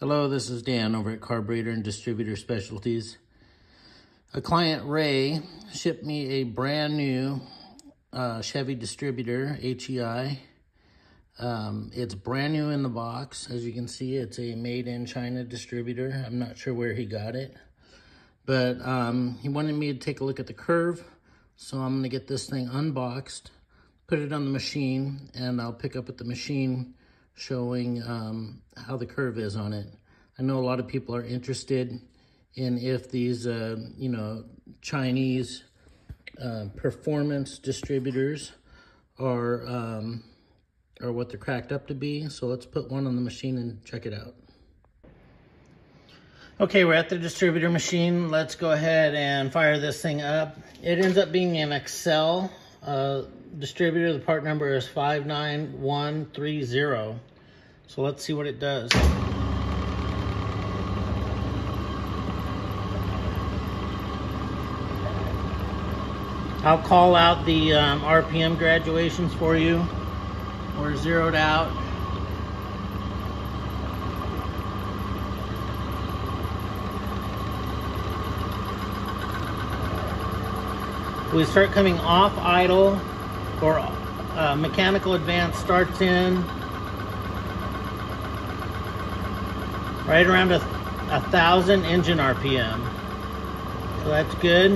Hello, this is Dan over at Carburetor and Distributor Specialties. A client, Ray, shipped me a brand new uh, Chevy distributor, HEI. Um, it's brand new in the box. As you can see, it's a made in China distributor. I'm not sure where he got it. But um, he wanted me to take a look at the curve. So I'm going to get this thing unboxed, put it on the machine, and I'll pick up at the machine showing um, how the curve is on it. I know a lot of people are interested in if these, uh, you know, Chinese uh, performance distributors are, um, are what they're cracked up to be. So let's put one on the machine and check it out. Okay, we're at the distributor machine. Let's go ahead and fire this thing up. It ends up being an Accel uh, distributor. The part number is 59130. So let's see what it does. I'll call out the um, RPM graduations for you. We're zeroed out. We start coming off idle or uh, mechanical advance starts in right around a, a thousand engine RPM. So that's good.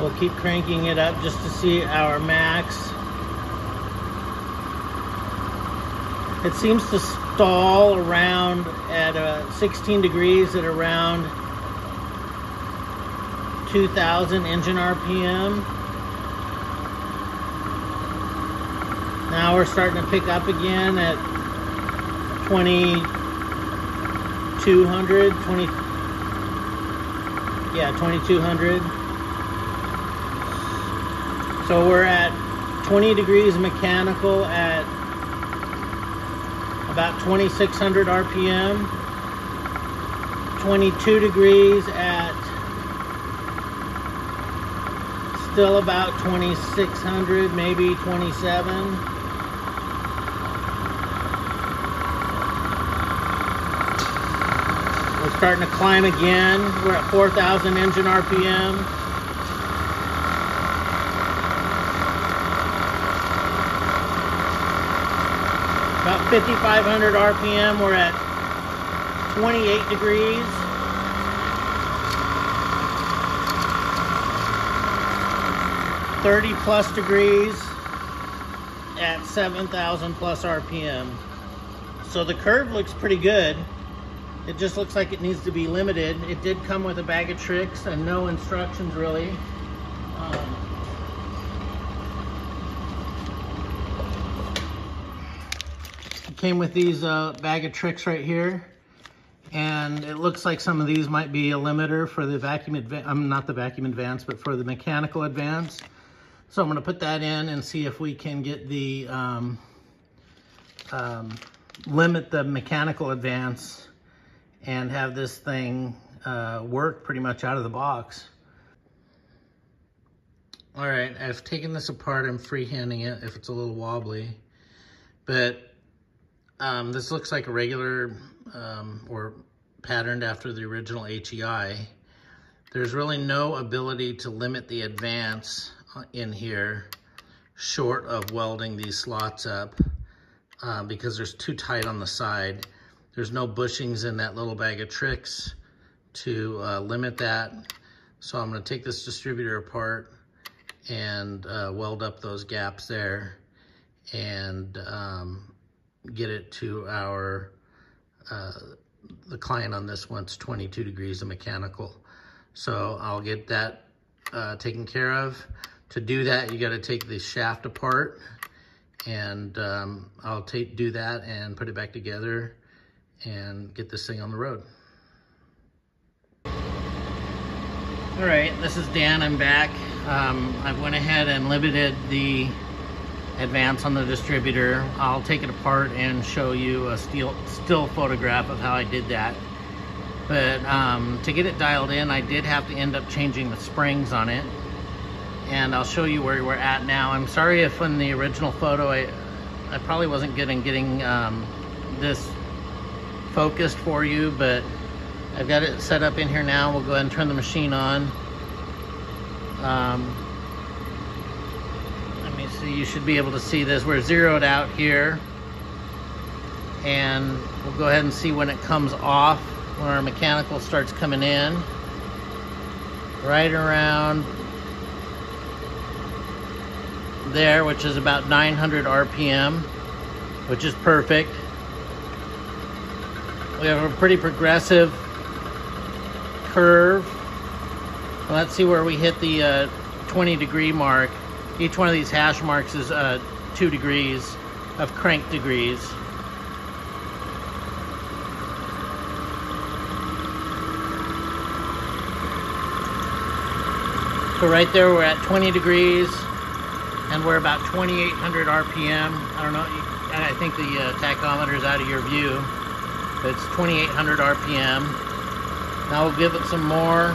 We'll keep cranking it up just to see our max. It seems to stall around at uh, 16 degrees at around 2000 engine RPM. Now we're starting to pick up again at 20 2200 20 yeah 2200 so we're at 20 degrees mechanical at about 2600 rpm 22 degrees at still about 2600 maybe 27 We're starting to climb again. We're at 4,000 engine RPM. About 5,500 RPM, we're at 28 degrees. Thirty plus degrees at 7,000 plus RPM. So the curve looks pretty good. It just looks like it needs to be limited. It did come with a bag of tricks and no instructions really. Um, came with these uh, bag of tricks right here. And it looks like some of these might be a limiter for the vacuum I'm um, not the vacuum advance, but for the mechanical advance. So I'm gonna put that in and see if we can get the, um, um, limit the mechanical advance and have this thing uh, work pretty much out of the box. All right, I've taken this apart. I'm freehanding it if it's a little wobbly. But um, this looks like a regular um, or patterned after the original HEI. There's really no ability to limit the advance in here short of welding these slots up uh, because there's too tight on the side. There's no bushings in that little bag of tricks to uh, limit that. So I'm gonna take this distributor apart and uh, weld up those gaps there and um, get it to our, uh, the client on this one's 22 degrees of mechanical. So I'll get that uh, taken care of. To do that, you gotta take the shaft apart and um, I'll take do that and put it back together and get this thing on the road. All right, this is Dan, I'm back. Um, I went ahead and limited the advance on the distributor. I'll take it apart and show you a still, still photograph of how I did that. But um, to get it dialed in, I did have to end up changing the springs on it. And I'll show you where we're at now. I'm sorry if in the original photo, I, I probably wasn't good in getting um, this focused for you, but I've got it set up in here now. We'll go ahead and turn the machine on. Um, let me see, you should be able to see this. We're zeroed out here. And we'll go ahead and see when it comes off, when our mechanical starts coming in. Right around there, which is about 900 RPM, which is perfect. We have a pretty progressive curve. Let's see where we hit the uh, 20 degree mark. Each one of these hash marks is uh, two degrees of crank degrees. So right there we're at 20 degrees and we're about 2800 RPM. I don't know, I think the uh, tachometer is out of your view. It's 2800 RPM. Now we'll give it some more.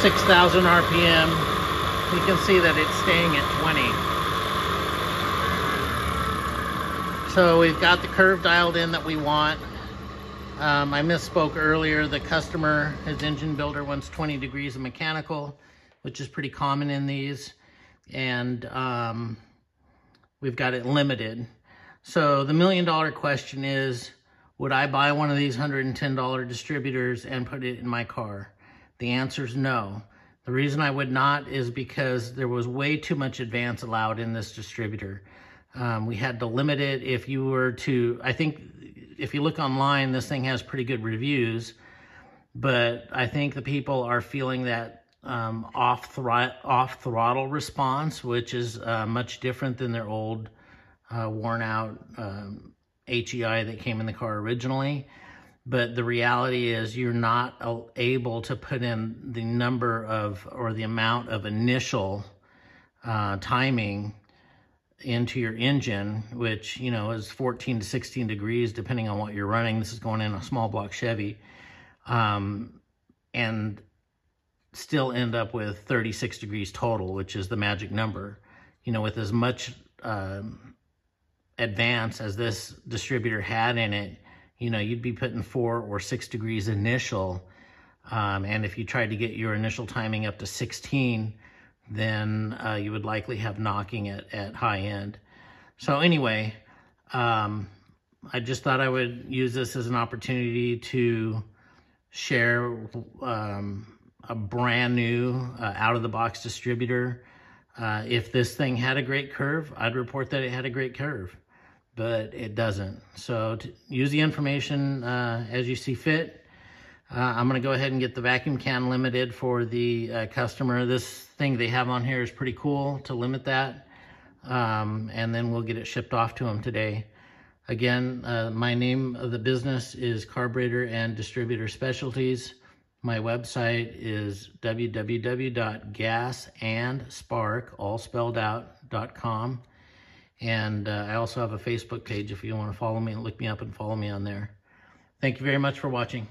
Six thousand RPM. You can see that it's staying at 20. So we've got the curve dialed in that we want. Um, I misspoke earlier. The customer, his engine builder, wants 20 degrees of mechanical, which is pretty common in these. And um, we've got it limited. So the million dollar question is, would I buy one of these $110 distributors and put it in my car? The answer is no. The reason I would not is because there was way too much advance allowed in this distributor. Um, we had to limit it if you were to, I think if you look online, this thing has pretty good reviews, but I think the people are feeling that um, off, off throttle response, which is uh, much different than their old uh, worn out um, HEI that came in the car originally. But the reality is you're not able to put in the number of or the amount of initial uh, timing into your engine, which, you know, is 14 to 16 degrees, depending on what you're running. This is going in a small block Chevy. Um, and still end up with 36 degrees total, which is the magic number. You know, with as much um, advance as this distributor had in it, you know, you'd be putting four or six degrees initial. Um, and if you tried to get your initial timing up to 16, then uh, you would likely have knocking at, at high end. So anyway, um, I just thought I would use this as an opportunity to share um, a brand new uh, out-of-the-box distributor. Uh, if this thing had a great curve, I'd report that it had a great curve, but it doesn't. So use the information uh, as you see fit. Uh, I'm going to go ahead and get the vacuum can limited for the uh, customer. This thing they have on here is pretty cool to limit that. Um, and then we'll get it shipped off to them today. Again, uh, my name of the business is Carburetor and Distributor Specialties. My website is www.gasandspark, all spelled out, .com. And uh, I also have a Facebook page if you want to follow me and look me up and follow me on there. Thank you very much for watching.